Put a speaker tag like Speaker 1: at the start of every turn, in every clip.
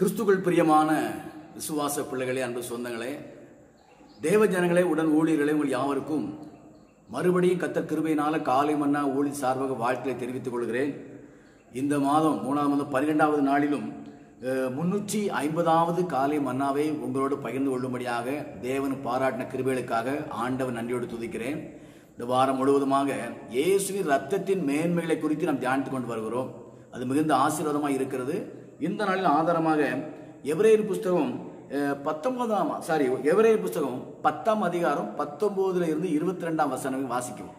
Speaker 1: கிறிஸ்துக்கள் பிரியமான விசுவாச பிள்ளைகளே அன்பு சொந்தங்களே தேவ ஜனங்களே உடன் ஊழியர்களே உங்கள் யாவருக்கும் மறுபடியும் கத்த கிருபையினால காலை மன்னா ஊழி சார்பாக வாழ்க்கையை தெரிவித்துக் கொள்கிறேன். இந்த மாதம் மூணாம் மாதம் பன்னிரெண்டாவது நாளிலும் முன்னூற்றி ஐம்பதாவது காலை மன்னாவை உங்களோடு பகிர்ந்து கொள்ளும்படியாக தேவன் பாராட்டின கிருபைகளுக்காக ஆண்டவன் நன்றியோடு துதிக்கிறேன். இந்த வாரம் முழுவதுமாக இயேசுவின் ரத்தத்தின் மேன்மைகளை குறித்து நாம் தியானித்துக் கொண்டு வருகிறோம். அது மிகுந்த ஆசீர்வாதமாக இருக்கிறது. இந்த நாளில் ஆதாரமாக எவரேர் புஸ்தகம் பத்தொன்பதாம் சாரி எவரேர் புஸ்தகம் பத்தாம் அதிகாரம் பத்தொம்போதுல இருந்து இருபத்தி ரெண்டாம் வசனம் வாசிக்கும்.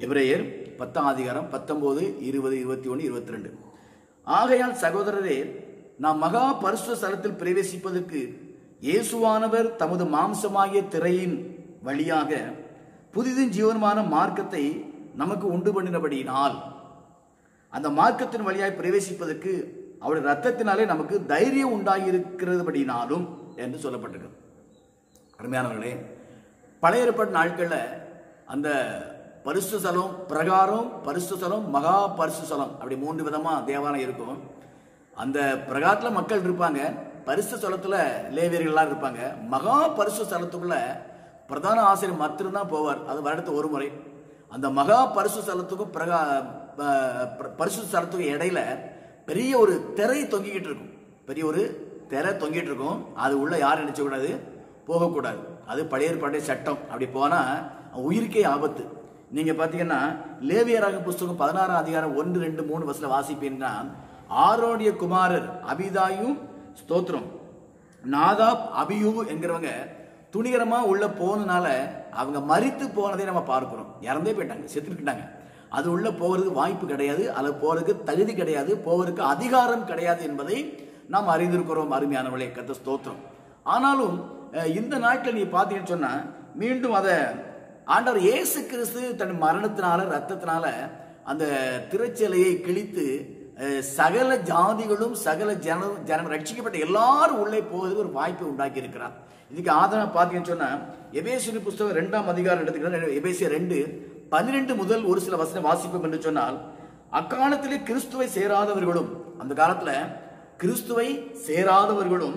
Speaker 1: எவரேயர் பத்தாம் அதிகாரம் பத்தொம்போது இருபது இருபத்தி ஒன்று இருபத்தி ரெண்டு ஆகையால் சகோதரரே நாம் மகா பரிசுத்த ஸ்தலத்தில் பிரவேசிப்பதற்கு இயேசுவானவர் தமது மாம்சமாகிய திரையின் வழியாக புதிதும் ஜீவனமான மார்க்கத்தை நமக்கு உண்டு பண்ணினபடியினால் அந்த மார்க்கத்தின் வழியாய் பிரவேசிப்பதற்கு அவருடைய ரத்தத்தினாலே நமக்கு தைரியம் உண்டாகி இருக்கிறதுபடினாலும் என்று சொல்லப்பட்டிருக்கு. அருமையானவர்களே பழைய ஏற்பட்ட நாட்களில் அந்த பரிசு பிரகாரம் பரிசு மகா பரிசுசலம் அப்படி மூன்று விதமாக தேவாலயம் இருக்கும். அந்த பிரகாரத்தில் மக்கள் இருப்பாங்க பரிசு ஸ்தலத்தில் லேவியர்கள்லாம் இருப்பாங்க. மகா பரிசு ஸ்தலத்துக்குள்ள பிரதான ஆசிரியர் மட்டும்தான் போவார். அது வருடத்து ஒரு முறை. அந்த மகா பரிசு ஸ்தலத்துக்கும் பிரகா பரிசு ஸ்தலத்துக்கும் இடையில பெரிய ஒரு திரை தொங்கிக்கிட்டு இருக்கும். பெரிய ஒரு திரை தொங்கிட்டு இருக்கும். அது உள்ள யாரும் நினைச்சக்கூடாது. போகக்கூடாது. அது பழைய ஏற்பாட்டு சட்டம். அப்படி போனால் உயிருக்கே ஆபத்து. நீங்கள் பார்த்தீங்கன்னா லேவியராக புஸ்தகம் பதினாறாம் அதிகாரம் ஒன்று ரெண்டு மூணு வருஷத்துல வாசிப்பீங்கன்னா ஆரோடைய குமாரர் அபிதாயும் ஸ்தோத்திரம். நாதாப் அபியூ என்கிறவங்க துணிகரமாக உள்ள போனதுனால அவங்க மறித்து போனதை நம்ம பார்க்குறோம். இறந்தே போயிட்டாங்க செத்துக்கிட்டாங்க. அது உள்ள போகிறதுக்கு வாய்ப்பு கிடையாது அது போறதுக்கு தகுதி கிடையாது போவதற்கு அதிகாரம் கிடையாது என்பதை நாம் அறிந்திருக்கிறோம் அருமையானவர்களே கத்த ஸ்தோத்திரம். ஆனாலும் இந்த நாட்டில் நீ பார்த்தீங்கன்னு சொன்னால் மீண்டும் அதை ஆண்டவர் இயேசு கிறிஸ்து தன் மரணத்தினால ரத்தத்தினால அந்த திருச்சிலையை கிழித்து சகல ஜாதிகளும் சகல ஜன ஜனம் ரட்சிக்கப்பட்ட எல்லாரும் உள்ளே போவதற்கு ஒரு வாய்ப்பை உண்டாக்கி இருக்கிறார் இதுக்கு ஆதாரம் பார்த்தீங்கன்னு சொன்னால் எபேசியர் புஸ்தகம் ரெண்டாம் அதிகாரம் எடுத்துக்கிறேன் எபேசிய ரெண்டு பன்னிரெண்டு முதல் ஒரு சில வசனம் வாசிப்போம் என்று சொன்னால் அக்காலத்திலே கிறிஸ்துவை சேராதவர்களும் அந்த காலத்துல கிறிஸ்துவை சேராதவர்களும்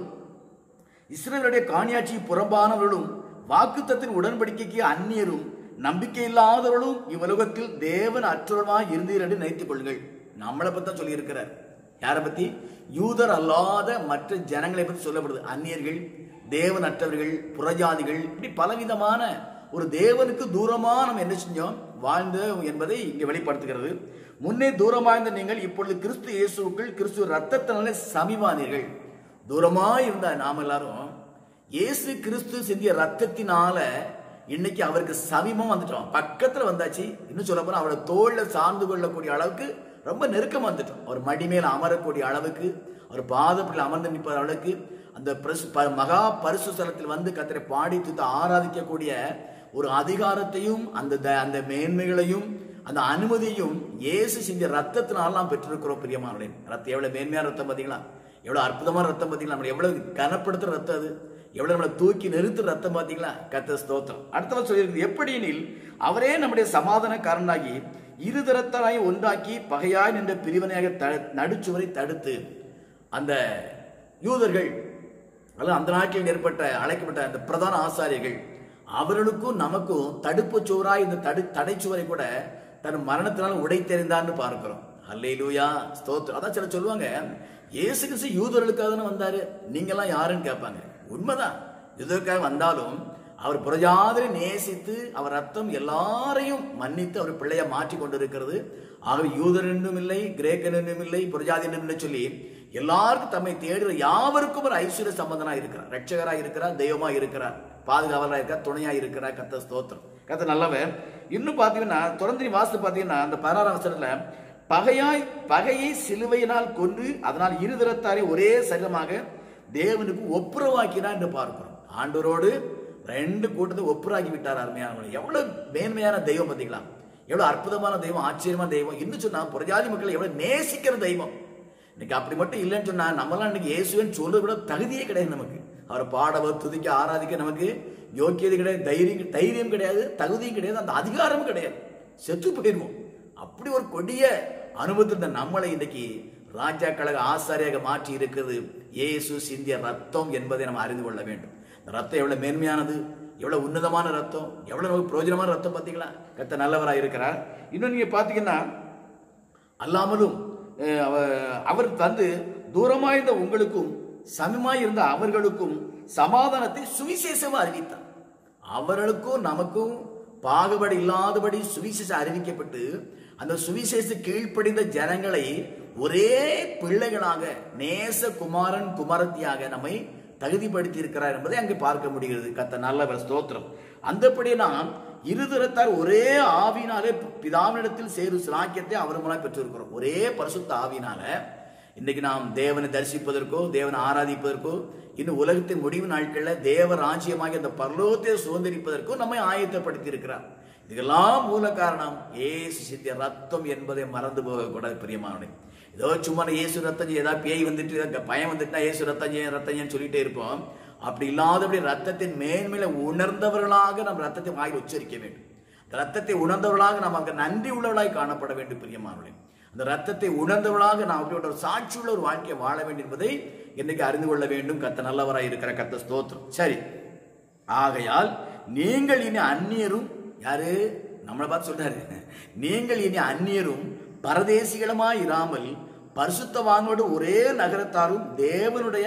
Speaker 1: இஸ்ரேலுடைய காணியாட்சி புறம்பானவர்களும் வாக்குத்தத்தின் உடன்படிக்கைக்கு அந்நியரும் நம்பிக்கை இல்லாதவர்களும் இவ்வுலகத்தில் தேவன் அற்றவருமாய் இருந்தீர் என்று நினைத்துக் கொள்ளுங்கள். நம்மளை பத்தி தான் சொல்லியிருக்கிறார். யாரை பத்தி? யூதர் அல்லாத மற்ற ஜனங்களை பத்தி சொல்லப்படுது. அந்நியர்கள் தேவன் அற்றவர்கள் புறஜாதிகள் இப்படி பலவிதமான ஒரு தேவனுக்கு தூரமாக நம்ம என்ன செஞ்சோம்? வாழ்ந்த என்பதை இங்கே வெளிப்படுத்துகிறது. முன்னே தூரமாய்ந்த நீங்கள் இப்பொழுது கிறிஸ்து இயேசுக்குள் கிறிஸ்து ரத்தத்தினாலே சமீபானீர்கள். தூரமாக இருந்த நாம் எல்லாரும் இயேசு கிறிஸ்து செஞ்சிய ரத்தத்தினால இன்னைக்கு அவருக்கு சமீபம் வந்துட்டோம். பக்கத்தில் வந்தாச்சு. இன்னும் சொல்ல போனால் அவரோட தோளில் சார்ந்து கொள்ளக்கூடிய அளவுக்கு ரொம்ப நெருக்கம் வந்துட்டோம். அவர் மடி மேல அமரக்கூடிய அளவுக்கு அவர் பாதப்பட்டில் அமர்ந்து நிற்ப அளவுக்கு அந்த பிரசு- ப- மகா பரிசு ஸ்தலத்தில் வந்து கத்திரை பாடி துத்த ஆராதிக்கக்கூடிய ஒரு அதிகாரத்தையும் அந்த த- அந்த மேன்மைகளையும் அந்த அனுமதியும் இயேசு செஞ்ச ரத்தத்தினால நாம் பெற்றிருக்கிறோம் பிரியமானே ரத்தம் எவ்வளவு மேன்மையான ரத்தம் பார்த்தீங்களா? எவ்வளவு அற்புதமான ரத்தம் பார்த்தீங்களா? நம்மளை எவ்வளவு கனப்படுத்துற ரத்தம் அது? எவ்வளவு நம்மளை தூக்கி நிறுத்துற ரத்தம் பார்த்தீங்களா? கத்த ஸ்தோத்திரம். அடுத்தவன் சொல்லியிருக்கு எப்படினில் அவரே நம்முடைய சமாதானக்காரனாகி இருதரத்தராய் ஒன்றாக்கி பகையாய் நின்ற பிரிவினையாக த- நடுச்சுவரை தடுத்து அந்த யூதர்கள் அல்லது அந்த நாட்டில் ஏற்பட்ட அழைக்கப்பட்ட அந்த பிரதான ஆசாரியர்கள் அவர்களுக்கும் நமக்கும் தடுப்பு சுவரா இந்த தடு தடைச்சுவரை கூட தன் மரணத்தினால் உடைத்தெறிந்தான்னு பார்க்கிறோம். அல்லேலூயா ஸ்தோத்திரம் அதான் சில சொல்லுவாங்க இயேசு கிறிஸ்து யூதர்களுக்காக தானே வந்தாரு. நீங்கெல்லாம் யாருன்னு கேட்பாங்க. உண்மைதான். யூதருக்காக வந்தாலும் அவர் புரஜாதரை நேசித்து அவர் ரத்தம் எல்லாரையும் மன்னித்து அவர் பிள்ளைய மாற்றி கொண்டிருக்கிறது. ஆகவே யூதர் என்றும் இல்லை கிரேக்கன் என்றும் இல்லை புரஜாதி என்றும் சொல்லி எல்லாருக்கும் தம்மை தேடுகிற யாவருக்கும் ஒரு ஐஸ்வர்ய சம்பந்தனா இருக்கிறார். ரட்சகராக இருக்கிறார் தெய்வமா இருக்கிறார். பாதுகாவலாக இருக்கிறார் துணையாக இருக்கிறார் கத்த ஸ்தோத்திரம். கத்த நல்லவர். இன்னும் பார்த்தீங்கன்னா தொடர்ந்து நீ வாசித்து அந்த பதினாறாம் வசனத்துல பகையாய் பகையை சிலுவையினால் கொன்று அதனால் இருதரத்தாரை ஒரே சரீரமாக தேவனுக்கு ஒப்புரவாக்கினா என்று பார்க்கிறோம். ஆண்டோரோடு ரெண்டு கூட்டத்தை ஒப்புராக்கி விட்டார் அருமையானவர்கள். எவ்வளவு மேன்மையான தெய்வம் பார்த்தீங்களா எவ்வளவு அற்புதமான தெய்வம் ஆச்சரியமான தெய்வம். இன்னும் சொன்னா புரஜாதி மக்களை எவ்வளவு நேசிக்கிற தெய்வம். இன்னைக்கு அப்படி மட்டும் இல்லைன்னு சொன்னா நம்மளாம் இன்னைக்கு இயேசுன்னு சொல்றது கூட தகுதியே கிடையாது நமக்கு. அவரை பாடவர் துதிக்க ஆராதிக்க நமக்கு யோக்கியது கிடையாது தைரியம் தைரியம் கிடையாது தகுதியும் கிடையாது அந்த அதிகாரமும் கிடையாது. செத்து போயிடுவோம். அப்படி ஒரு கொடிய அனுபவத்தில் இருந்த நம்மளை இன்னைக்கு கழக ஆசாரியாக மாற்றி இருக்கிறது ஏசு சிந்திய ரத்தம் என்பதை நம்ம அறிந்து கொள்ள வேண்டும். இந்த ரத்தம் எவ்வளவு மேன்மையானது எவ்வளவு உன்னதமான ரத்தம் எவ்வளவு நமக்கு பிரயோஜனமான ரத்தம் பார்த்தீங்களா? கத்த நல்லவராக இருக்கிறார். இன்னும் நீங்க பார்த்தீங்கன்னா அல்லாமலும் அவர் தந்து தூரமாயிருந்த உங்களுக்கும் சமமாய் இருந்த அவர்களுக்கும் சமாதானத்தை சுவிசேஷமா அறிவித்தார். அவர்களுக்கும் நமக்கும் பாகுபாடு இல்லாதபடி சுவிசேஷம் அறிவிக்கப்பட்டு அந்த சுவிசேஷ கீழ்ப்படிந்த ஜனங்களை ஒரே பிள்ளைகளாக நேச குமாரன் குமாரத்தியாக நம்மை தகுதிப்படுத்தி இருக்கிறார் என்பதை அங்கே பார்க்க முடிகிறது. கத்த நல்லவர் ஸ்தோத்திரம். அந்தபடி நாம் இருதரத்தார் ஒரே ஆவினாலே பிதாவினிடத்தில் சேரும் சிலாக்கியத்தை அவர் மூலம் பெற்றிருக்கிறோம். ஒரே பரிசுத்த ஆவினால இன்னைக்கு நாம் தேவனை தரிசிப்பதற்கோ தேவனை ஆராதிப்பதற்கோ இன்னும் உலகத்தின் முடிவு நாட்களில் தேவ ராஜ்யமாகிய அந்த பரலோகத்தை சுதந்திரிப்பதற்கோ நம்மை ஆயத்தப்படுத்தி இருக்கிறார் இதுக்கெல்லாம் மூல காரணம் ஏசு சித்திய ரத்தம் என்பதை மறந்து போகக்கூடாது பிரியமானே ஏதோ சும்மா இயேசு ரத்தஞ்சி ரத்தம் ஏதாவது பேய் வந்துட்டு பயம் வந்துட்டுனா ஏசு ரத்தம் செய்ய ரத்தம் சொல்லிட்டே இருப்போம். அப்படி இல்லாதபடி ரத்தத்தின் மேன்மையில உணர்ந்தவர்களாக நம்ம ரத்தத்தை வாயில் உச்சரிக்க வேண்டும். ரத்தத்தை உணர்ந்தவர்களாக நாம் அங்கே நன்றி உள்ளவர்களாய் காணப்பட வேண்டும் பிரியமானவர்களே. அந்த ரத்தத்தை உணர்ந்தவளாக நாம் அப்படிப்பட்ட ஒரு சாட்சியுள்ள ஒரு வாழ்க்கையை வாழ வேண்டும் என்பதை இன்னைக்கு அறிந்து கொள்ள வேண்டும்? கத்த நல்லவராக இருக்கிற கத்த ஸ்தோத்திரம். சரி. ஆகையால் நீங்கள் இனி அந்நியரும் யாரு? நம்மளை பார்த்து சொல்றாரு. நீங்கள் இனி அந்நியரும் பரதேசிகளுமாய் இராமல் பரிசுத்தவானோடு ஒரே நகரத்தாரும் தேவனுடைய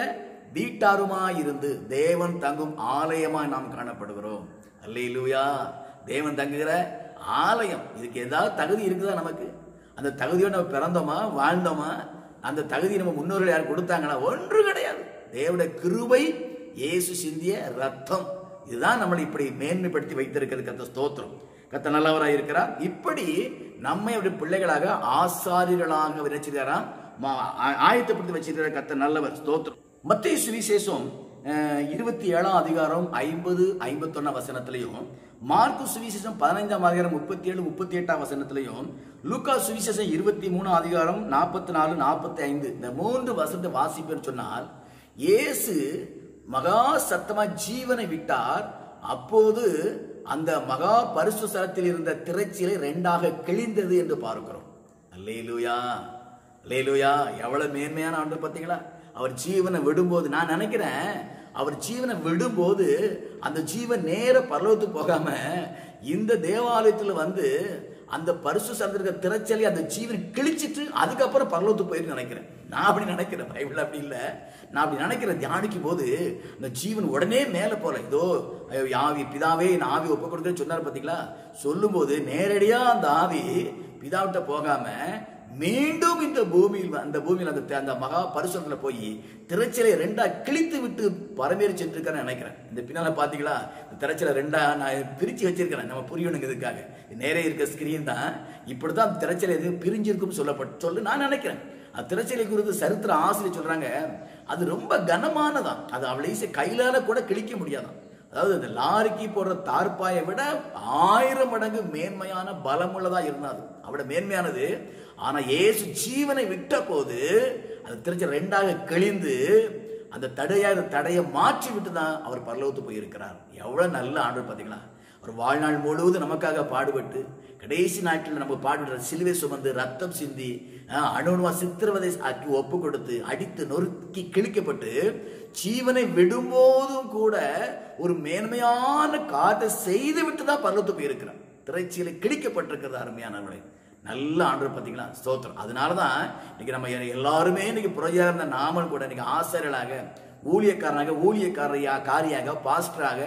Speaker 1: வீட்டாருமாய் இருந்து தேவன் தங்கும் ஆலயமாய் நாம் காணப்படுகிறோம். அல்லேலூயா. தேவன் தங்குகிற ஆலயம். இதுக்கு ஏதாவது தகுதி இருக்குதா நமக்கு? அந்த தகுதியோடு நம்ம பிறந்தோமா வாழ்ந்தோமா அந்த தகுதி நம்ம முன்னோர்கள் யார் கொடுத்தாங்களா? ஒன்று கிடையாது. தேவட கிருபை இயேசு சிந்திய ரத்தம். இதுதான் நம்மளை இப்படி மேன்மைப்படுத்தி வைத்திருக்கிறது கத்த ஸ்தோத்திரம். கத்த நல்லவராக இருக்கிறார். இப்படி நம்மை அப்படி பிள்ளைகளாக ஆசாரியர்களாக வச்சிருக்காராம் ஆயத்தப்படுத்தி வச்சிருக்கிறார் கத்த நல்லவர். ஸ்தோத்திரம். மத்திய சுவிசேஷம் இருபத்தி ஏழாம் அதிகாரம் ஐம்பது ஐம்பத்தொன்னு வசனத்திலையும் மார்க்கு சுவிசேஷம் பதினைந்தாம் அதிகாரம் முப்பத்தி ஏழு முப்பத்தி எட்டாம் வசனத்திலையும் லூக்கா சுவிசேஷம் இருபத்தி மூணு அதிகாரம் நாற்பத்தி நாலு நாற்பத்தி ஐந்து இந்த மூன்று வசனத்தை வாசிப்பேன்னு சொன்னால் இயேசு மகா சத்தமா ஜீவனை விட்டார். அப்போது அந்த மகா பரிசு ஸ்தலத்தில் இருந்த திரைச்சிலை ரெண்டாக கிழிந்தது என்று பார்க்கிறோம். அல்லேலூயா அல்லேலூயா எவ்வளவு மேன்மையான ஆண்டு பார்த்தீங்களா? அவர் ஜீவனை விடும்போது நான் நினைக்கிறேன் அவர் ஜீவனை விடும்போது அந்த ஜீவன் நேர பரலோகத்துக்கு போகாம இந்த தேவாலயத்தில் வந்து அந்த பரிசு சந்திருக்க திரைச்சலி அந்த ஜீவன் கிழிச்சிட்டு அதுக்கப்புறம் பரலோகத்துக்கு போயிருக்கு நினைக்கிறேன். நான் அப்படி நினைக்கிறேன். பைபிள் அப்படி இல்லை. நான் அப்படி நினைக்கிறேன். தியானிக்கும் போது அந்த ஜீவன் உடனே மேலே போல. இதோ ஐயோ, ஆவி பிதாவே நான் ஆவி ஒப்பு கொடுக்குறேன்னு சொன்னார் பார்த்தீங்களா சொல்லும்போது நேரடியாக அந்த ஆவி பிதாவிட்ட போகாமல் மீண்டும் இந்த பூமியில் அந்த பூமியில் அந்த அந்த மகா பரிசுரத்தில் போய் திரைச்சலை ரெண்டா கிழித்து விட்டு பரமேறி சென்றிருக்கான்னு நினைக்கிறேன். இந்த பின்னால் பார்த்தீங்களா இந்த திரைச்சலை ரெண்டா நான் பிரித்து வச்சிருக்கிறேன். நம்ம புரியணுங்க இதுக்காக. நேரே இருக்க ஸ்கிரீன் தான். இப்படி தான் திரைச்சலை எது பிரிஞ்சிருக்கும் சொல்லப்பட்டு சொல்லு நான் நினைக்கிறேன். அந்த திரைச்சலை குறித்து சரித்திர ஆசிரியர் சொல்கிறாங்க அது ரொம்ப கனமானதான். அது அவளை ஈஸியா கையிலால் கூட கிழிக்க முடியாதான். அதாவது இந்த லாரிக்கு போடுற தார்ப்பாயை விட ஆயிரம் மடங்கு மேன்மையான பலமுள்ளதாக இருந்தாது அவட மேன்மையானது ஆனா இயேசு ஜீவனை விட்ட போது அது திருச்சி ரெண்டாக கிழிந்து அந்த தடையா தடையை மாற்றி விட்டு தான் அவர் பரலோகத்து போயிருக்கிறார். எவ்வளவு நல்ல ஆண்டு பார்த்தீங்களா அவர் வாழ்நாள் முழுவதும் நமக்காக பாடுபட்டு கடைசி நாட்டில் நம்ம பாடுற சிலுவை சுமந்து ரத்தம் சிந்தி அணுவா சித்திரவதை ஆக்கி ஒப்பு கொடுத்து அடித்து நொறுக்கி கிழிக்கப்பட்டு ஜீவனை விடும்போதும் கூட ஒரு மேன்மையான காட்டை செய்து விட்டு தான் பரலத்து போயிருக்கிறார். திரைச்சியில கிழிக்கப்பட்டிருக்கிறது அருமையானவர்களை. நல்ல ஆண்டு பார்த்தீங்களா? ஸ்தோத்திரம். அதனால தான் இன்னைக்கு நம்ம எல்லாருமே இன்னைக்கு புரோஜா இருந்த நாமல் கூட இன்னைக்கு ஆசிரியர்களாக ஊழியக்காரனாக ஊழியக்காரையா காரியாக பாஸ்டராக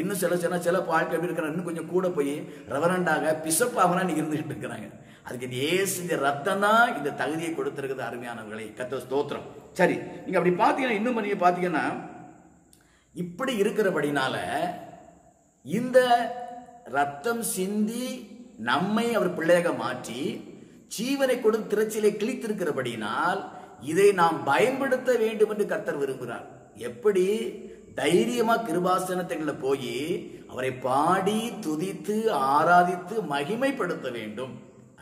Speaker 1: இன்னும் சில சில சில வாழ்க்கை எப்படி இன்னும் கொஞ்சம் கூட போய் ரெவரண்டாக பிசப்பாகலாம் இன்னைக்கு இருந்துகிட்டு இருக்கிறாங்க. அதுக்கு இந்த ஏசு இந்த ரத்தம் தான் இந்த தகுதியை கொடுத்துருக்குது அருமையானவர்களை. கத்த ஸ்தோத்திரம். சரி நீங்க அப்படி பார்த்தீங்கன்னா இன்னும் பண்ணி பார்த்தீங்கன்னா இப்படி இருக்கிறபடினால இந்த ரத்தம் சிந்தி நம்மை அவர் பிள்ளையாக மாற்றி ஜீவனை கொடுத்து திரைச்சிலை கிழித்திருக்கிறபடினால் இதை நாம் பயன்படுத்த வேண்டும் என்று கர்த்தர் விரும்புகிறார். எப்படி? தைரியமா கிருபாசனத்துக்குள்ள போய் அவரை பாடி துதித்து ஆராதித்து மகிமைப்படுத்த வேண்டும்.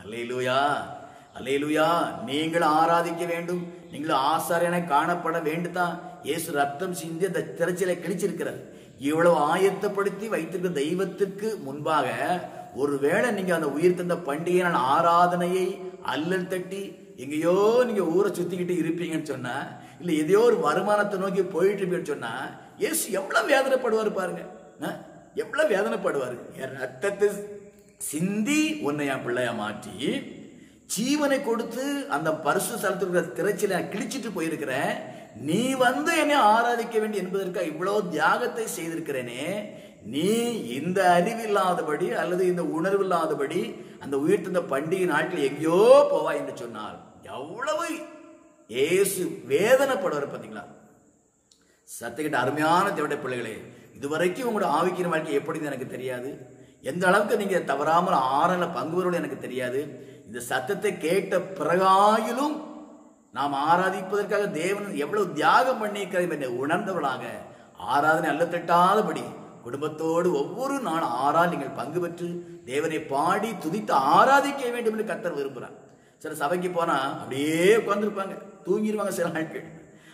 Speaker 1: அல்லேலூயா! அல்லேலூயா! நீங்கள் ஆராதிக்க வேண்டும். நீங்கள் ஆசாரியனை காணப்பட வேண்டுதான் இயேசு ரத்தம் சிந்தி அந்த திரைச்சலை கிழிச்சிருக்கிறார். இவ்வளவு ஆயத்தப்படுத்தி வைத்திருக்க தெய்வத்துக்கு முன்பாக ஒருவேளை நீங்க அந்த உயிர் தந்த பண்டிகை ஆராதனையை அல்லல் தட்டி எங்கேயோ நீங்க ஊரை சுத்திக்கிட்டு இருப்பீங்கன்னு சொன்னா இல்ல எதையோ ஒரு வருமானத்தை நோக்கி போயிட்டு இருப்பீங்கன்னு சொன்னா இயேசு எவ்வளவு வேதனைப்படுவார் பாருங்க. எவ்வளவு வேதனைப்படுவார்? என் ரத்தத்தை சிந்தி உன்னை என் பிள்ளைய மாற்றி ஜீவனை கொடுத்து அந்த பரிசு ஸ்தலத்தில் இருக்கிற திரைச்சில நான் கிழிச்சிட்டு போயிருக்கிறேன். நீ வந்து என்னை ஆராதிக்க வேண்டும் என்பதற்காக இவ்வளவு தியாகத்தை செய்திருக்கிறேனே நீ இந்த அறிவில்லாதபடி அல்லது இந்த உணர்வு இல்லாதபடி அந்த உயிர்த்தந்த பண்டிகை நாட்டில் எங்கேயோ போவா என்று சொன்னார் எவ்வளவு இயேசு வேதனைப்படுவார் பார்த்தீங்களா? சத்துக்கிட்ட அருமையான தேவடைய பிள்ளைகளே இதுவரைக்கும் உங்களோட ஆவிக்கிற வாழ்க்கை எப்படின்னு எனக்கு தெரியாது. எந்த அளவுக்கு நீங்க தவறாமல் ஆறல பங்கு பெறுவது எனக்கு தெரியாது. இந்த சத்தத்தை கேட்ட பிறகாயிலும் நாம் ஆராதிப்பதற்காக தேவன் எவ்வளவு தியாகம் பண்ணியிருக்கிறது என்னை உணர்ந்தவளாக ஆராதனை அல்ல தட்டாதபடி குடும்பத்தோடு ஒவ்வொரு நாள் ஆறால் நீங்கள் பங்கு பெற்று தேவனை பாடி துதித்து ஆராதிக்க வேண்டும் என்று கத்தர் விரும்புகிறார். சில சபைக்கு போனா அப்படியே உட்காந்துருப்பாங்க தூங்கிடுவாங்க சில நாட்கள்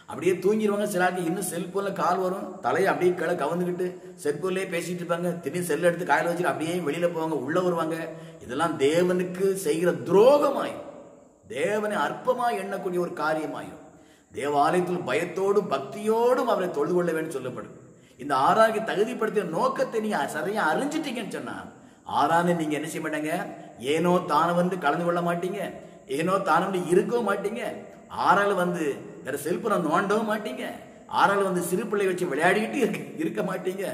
Speaker 1: அப்படியே தூங்கிடுவாங்க சில ஆட்கள் இன்னும் செல்போன்ல கால் வரும். தலையை அப்படியே கிளை கவர்ந்துக்கிட்டு செல்போன்லேயே பேசிட்டு இருப்பாங்க. திடீர்னு செல் எடுத்து காயில் வச்சுட்டு அப்படியே வெளியில போவாங்க. உள்ள வருவாங்க. இதெல்லாம் தேவனுக்கு செய்கிற துரோகமாய் தேவனை அற்பமாக எண்ணக்கூடிய ஒரு காரியமாயும் தேவாலயத்தில் பயத்தோடும் பக்தியோடும் அவரை தொழுது கொள்ள வேண்டும் சொல்லப்படும். இந்த ஆறாக தகுதிப்படுத்திய நோக்கத்தை நீ சரியா அறிஞ்சிட்டீங்கன்னு சொன்னால் ஆறான நீங்க என்ன செய்ய மாட்டேங்க? ஏனோ தானம் வந்து கலந்து கொள்ள மாட்டீங்க. ஏனோ தானம் வந்து இருக்கவும் மாட்டீங்க. ஆறால் வந்து வேற செல்போனை நோண்டவும் மாட்டீங்க. ஆறால் வந்து சிறு பிள்ளை வச்சு விளையாடிக்கிட்டு இருக்க இருக்க மாட்டீங்க.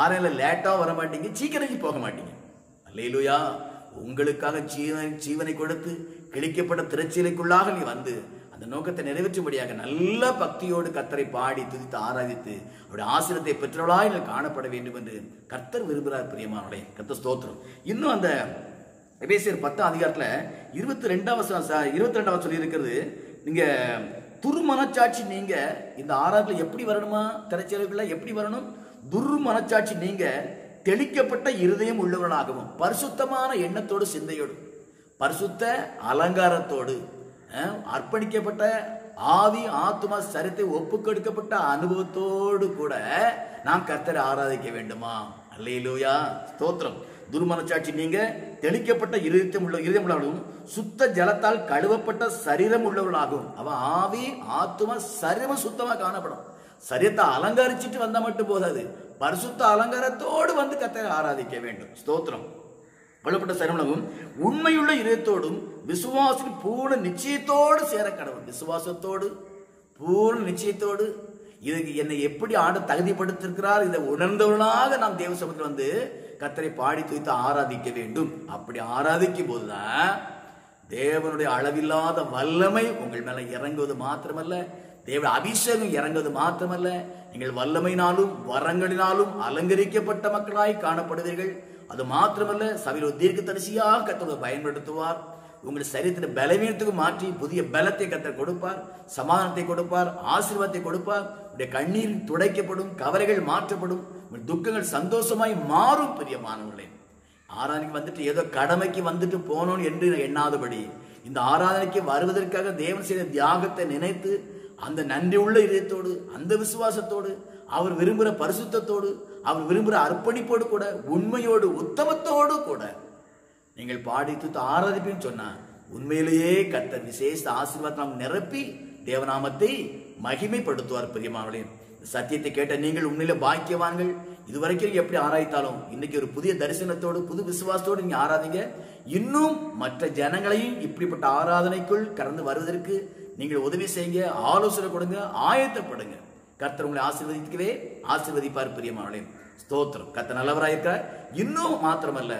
Speaker 1: ஆறால லேட்டாக வர மாட்டீங்க சீக்கிரம் போக மாட்டீங்க. அல்லையிலுயா உங்களுக்காக ஜீவனை ஜீவனை கொடுத்து கிழிக்கப்பட்ட திரைச்சீலைக்குள்ளாக நீ வந்து அந்த நோக்கத்தை நிறைவேற்றும்படியாக நல்ல பக்தியோடு கர்த்தரை பாடி துதித்து ஆராதித்து அவருடைய ஆசிரியத்தை பெற்றவளாய் நீங்கள் காணப்பட வேண்டும் என்று கர்த்தர் விரும்புகிறார் பிரியமானவளே கர்த்தர் ஸ்தோத்திரம். இன்னும் அந்த எபேசியர் பத்தாம் அதிகாரத்தில் இருபத்தி ரெண்டாம் இருபத்தி ரெண்டாம் சொல்லி இருக்கிறது நீங்க துர்மனச்சாட்சி நீங்க இந்த ஆறாத்துல எப்படி வரணுமா? திரைச்சலுக்குள்ள எப்படி வரணும்? துர்மனச்சாட்சி நீங்கள் தெளிக்கப்பட்ட இருதயம் உள்ளவர்களாகவும் பரிசுத்தமான எண்ணத்தோடு சிந்தையோடு பரிசுத்த அலங்காரத்தோடு அர்ப்பணிக்கப்பட்ட ஆவி ஆத்மா சரித்தை ஒப்புக்கொடுக்கப்பட்ட அனுபவத்தோடு கூட நாம் கர்த்தரை ஆராதிக்க வேண்டுமா? அல்லையிலூயா ஸ்தோத்திரம். துர்மனச்சாட்சி நீங்க தெளிக்கப்பட்ட இருதயம் உள்ள இருதயம் உள்ளவர்களும் சுத்த ஜலத்தால் கழுவப்பட்ட சரீரம் உள்ளவர்களாகும் அவ ஆவி ஆத்மா சரீரம் சுத்தமா காணப்படும். சரீரத்தை அலங்கரிச்சிட்டு வந்தா மட்டும் போதாது. பரிசுத்த அலங்காரத்தோடு வந்து கத்தரை ஆராதிக்க வேண்டும். ஸ்தோத்திரம். கொல்லப்பட்ட சரவணமும் உண்மையுள்ள இதயத்தோடும் விசுவாசத்தின் பூர்ண நிச்சயத்தோடு சேர கடவுள். விசுவாசத்தோடு பூர்ண நிச்சயத்தோடு. இதுக்கு என்னை எப்படி ஆட தகுதிப்படுத்திருக்கிறார்? இதை உணர்ந்தவனாக நாம் தேவ சமூகத்தில் வந்து கத்தரை பாடி துய்த்து ஆராதிக்க வேண்டும். அப்படி ஆராதிக்கும் போதுதான் தேவனுடைய அளவில்லாத வல்லமை உங்கள் மேல இறங்குவது மாத்திரமல்ல. தேவ அபிஷேகம் இறங்குவது மாத்திரமல்ல. நீங்கள் வல்லமையினாலும் வரங்களினாலும் அலங்கரிக்கப்பட்ட மக்களாய் காணப்படுவீர்கள். அது மாத்திரமல்ல சபையில் ஒரு தீர்க்க தரிசியாக கத்தர் பயன்படுத்துவார். உங்கள் சரீரத்தின் பலவீனத்துக்கு மாற்றி புதிய பலத்தை கத்த கொடுப்பார். சமாதானத்தை கொடுப்பார். ஆசீர்வாதத்தை கொடுப்பார். உடைய கண்ணீர் துடைக்கப்படும் கவலைகள் மாற்றப்படும். உங்கள் துக்கங்கள் சந்தோஷமாய் மாறும் பிரியமானவர்களே. ஆராதனைக்கு வந்துட்டு ஏதோ கடமைக்கு வந்துட்டு போனோம் என்று எண்ணாதபடி இந்த ஆராதனைக்கு வருவதற்காக தேவன் செய்த தியாகத்தை நினைத்து அந்த நன்றி உள்ள இதயத்தோடு அந்த விசுவாசத்தோடு அவர் விரும்புகிற பரிசுத்தத்தோடு அவர் விரும்புகிற அர்ப்பணிப்போடு கூட உண்மையோடு உத்தமத்தோடு கூட. நீங்கள் பாடித்து ஆராதிப்பேன்னு உண்மையிலேயே கர்த்தர் விசேஷ ஆசீர்வாதம் நாம் நிரப்பி தேவநாமத்தை மகிமைப்படுத்துவார் பிரியமானவர்களே சத்தியத்தை கேட்ட நீங்கள் உண்மையில பாக்கியவான்கள். இதுவரைக்கும் எப்படி ஆராய்த்தாலும் இன்னைக்கு ஒரு புதிய தரிசனத்தோடு புது விசுவாசத்தோடு நீங்க ஆராதிங்க. இன்னும் மற்ற ஜனங்களையும் இப்படிப்பட்ட ஆராதனைக்குள் கடந்து வருவதற்கு நீங்கள் உதவி செய்யுங்க ஆலோசனை கொடுங்க ஆயத்தப்படுங்க. கர்த்தர் உங்களை ஆசீர்வதிக்கவே ஆசீர்வதிப்பார் பிரியமானே ஸ்தோத்திரம். கர்த்தர் நல்லவராயிருக்கிறார். இன்னும் மாத்திரமல்ல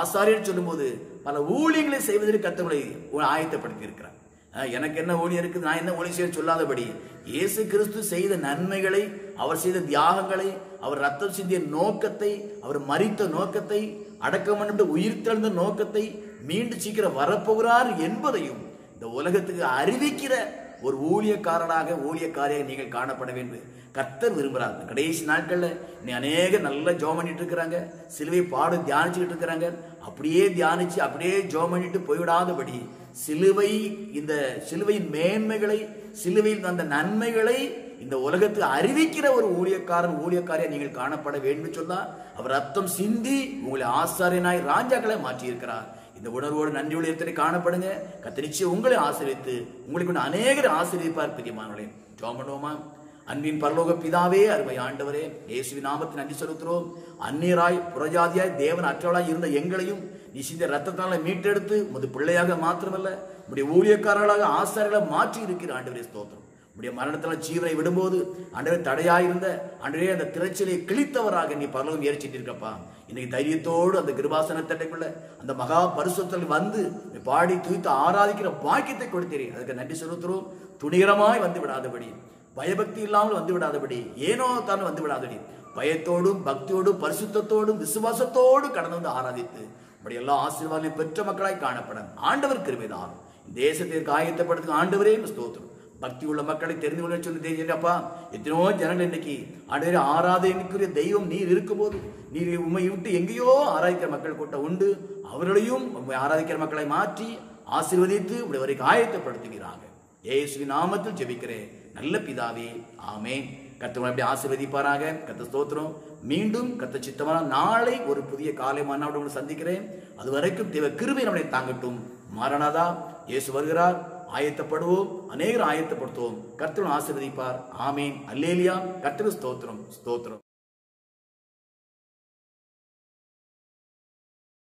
Speaker 1: ஆசாரியர் சொல்லும்போது பல ஊழியங்களை செய்வதற்கு கர்த்தர்களை ஆயத்தப்படுத்தி இருக்கிறார் எனக்கு என்ன ஊழியம் இருக்குது நான் என்ன ஊழியம் செய்ய சொல்லாதபடி இயேசு கிறிஸ்து செய்த நன்மைகளை அவர் செய்த தியாகங்களை அவர் ரத்தம் சிந்திய நோக்கத்தை அவர் மறித்த நோக்கத்தை அடக்கம் பண்ணப்பட்ட உயிர் தெழுந்த நோக்கத்தை மீண்டும் சீக்கிரம் வரப்போகிறார் என்பதையும் இந்த உலகத்துக்கு அறிவிக்கிற ஒரு ஊழியக்காரனாக ஊழியக்காரியாக நீங்கள் காணப்பட வேண்டும் கர்த்தர் விரும்புகிறார். கடைசி நாட்களில் நீ அநேக நல்ல ஜோம் பண்ணிட்டு இருக்கிறாங்க. சிலுவை பாடு தியானிச்சுக்கிட்டு இருக்கிறாங்க. அப்படியே தியானிச்சு அப்படியே ஜோம் பண்ணிட்டு போய்விடாதபடி சிலுவை இந்த சிலுவையின் மேன்மைகளை சிலுவையில் தந்த நன்மைகளை இந்த உலகத்துக்கு அறிவிக்கிற ஒரு ஊழியக்காரன் ஊழியக்காரியா நீங்கள் காணப்பட வேண்டும் சொன்னா அவர் ரத்தம் சிந்தி உங்களை ஆசாரியனாய் ராஜாக்களை மாற்றி இருக்கிறார் இந்த உணர்வோடு நன்றி உலகத்தில் காணப்படுங்க. கத்தரிச்சு உங்களை ஆசிரியத்து உங்களுக்கு கொண்டு அநேகர் ஆசிரியப்பார் பிரியமானவர்களே ஜோம் பண்ணுவோமா? அன்பின் பரலோக பிதாவே அருமை ஆண்டவரே இயேசுவின் நாமத்தை நன்றி செலுத்துகிறோம். அந்நியராய் புறஜாதியாய் தேவன் அற்றவளாய் இருந்த எங்களையும் நீ சிந்த ரத்தத்தால மீட்டெடுத்து உமது பிள்ளையாக மாத்திரமல்ல உடைய ஊழியக்காரர்களாக ஆசாரிகளை மாற்றி இருக்கிற ஆண்டவரே ஸ்தோத்திரம். உடைய மரணத்தில் ஜீவனை விடும்போது அன்றே தடையாயிருந்த ஆண்டவரே அந்த திரைச்சலையை கிழித்தவராக நீ பரலோகம் ஏறிச்சிட்டு இருக்கப்பா இன்னைக்கு தைரியத்தோடு அந்த கிருபாசன அந்த மகா பரிசுத்தல் வந்து நீ பாடி தூய்த்து ஆராதிக்கிற பாக்கியத்தை கொடுத்தீரே. அதுக்கு நன்றி செலுத்துறோம். துணிகரமாய் வந்து விடாதபடி. பயபக்தி இல்லாமல் வந்து விடாதபடி. ஏனோ தான் வந்து விடாதபடி. பயத்தோடும் பக்தியோடும் பரிசுத்தத்தோடும் விசுவாசத்தோடும் கடந்து வந்து ஆராதித்து இப்படி எல்லா ஆசீர்வாதங்களையும் பெற்ற மக்களாய் காணப்படும் ஆண்டவர் கிருபைதான். தேசத்திற்கு ஆயத்தப்படுத்தும் ஆண்டவரே ஸ்தோத்திரம். பக்தி உள்ள மக்களை தெரிந்து கொள்ள சொல்லி தெரிஞ்சப்பா எத்தனையோ ஜனங்கள் இன்னைக்கு ஆண்டவரே ஆராதனைக்குரிய தெய்வம் நீர் இருக்கும்போது நீர் உண்மை விட்டு எங்கேயோ ஆராதிக்கிற மக்கள் கூட்டம் உண்டு. அவர்களையும் உம்மை ஆராதிக்கிற மக்களை மாற்றி ஆசீர்வதித்து இப்படி வரைக்கும் ஆயத்தப்படுத்துகிறாங்க ஏசுவி நாமத்தில் ஜெபிக்கிறேன். நல்ல பிதாவே ஆமே கர்த்தர் அப்படி ஆசீர்வதிப்பாராக. கத்த ஸ்தோத்திரம். மீண்டும் கத்த சித்தமான நாளை ஒரு புதிய காலை மன்னாவோடு சந்திக்கிறேன். அது வரைக்கும் தேவ கிருபை நம்மளை தாங்கட்டும். மாரணாதா இயேசு வருகிறார். ஆயத்தப்படுவோம் அநேகர் ஆயத்தப்படுத்துவோம். கர்த்தரும் ஆசிர்வதிப்பார். ஆமேன். அல்லேலியா. கர்த்தர் ஸ்தோத்திரம். ஸ்தோத்திரம்.